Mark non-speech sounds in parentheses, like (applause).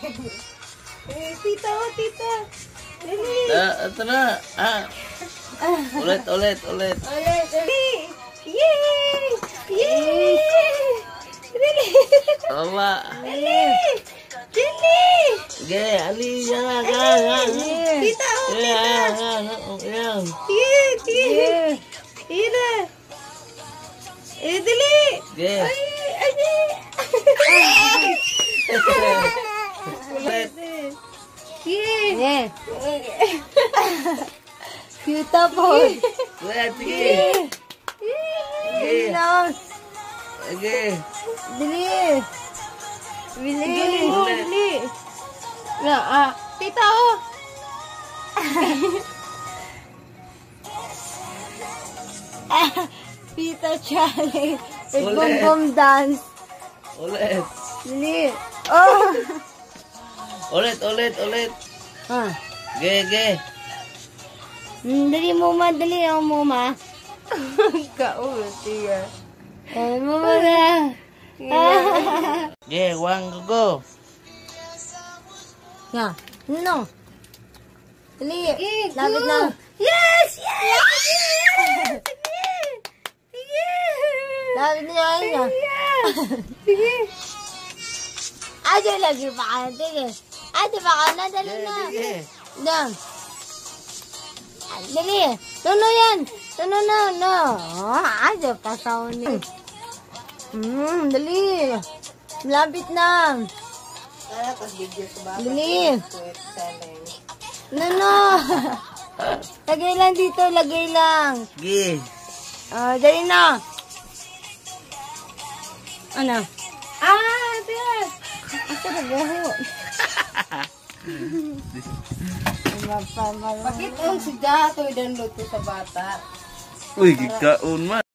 Eh, tita, oh, tita. Dali. Ito na. Ah. Ulit, ulit, ulit. Ulit, dali. Yay! Yay! Dali. Tama. Dali. Dali. Sige, ali, yan na, yan, yan. Tita, oh, Yan, tita. yan, yan, yan. Sige, sige. Sige na. Eh, dali. Sige. Ay, ay, Ulit. (laughs) Cute po. Ulit, sige. Sige. Sige. Dali. mo, dali. Na, ah. Tita, oh. (laughs) Pita Charlie. With Ulit. boom boom dance. Ulit. Dali. Oh. Ulit, ulit, ulit. Ge ge. Hmm, dari mama dari om mama. (laughs) Kau mesti ya. Mama. Lah. (laughs) Ge wang go. Ya, no. Dali, nak na. Yes, yes. (laughs) Yes. Nak ni ayah. Ayah lagi pakai tiga. Dali. Ado pa ka na. Dali na. sige. Doon. Dali. Tuno yan. Tuno na. No. Ado pa sa uni. Hmm, dali. Lapit na. Dali. No, no. Lagay lang dito. Lagay lang. Sige. Ah, dali na. Ano? Ah! Ito na gaho. Bakit ang si Dato idan luto sa bata? Uy, gikaon man.